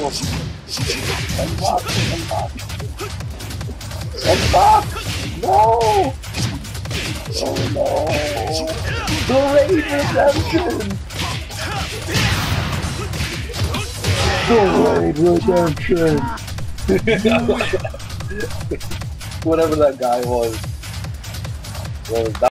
Oh. Send back, No! Oh no! Great redemption! Great redemption! Whatever that guy was. that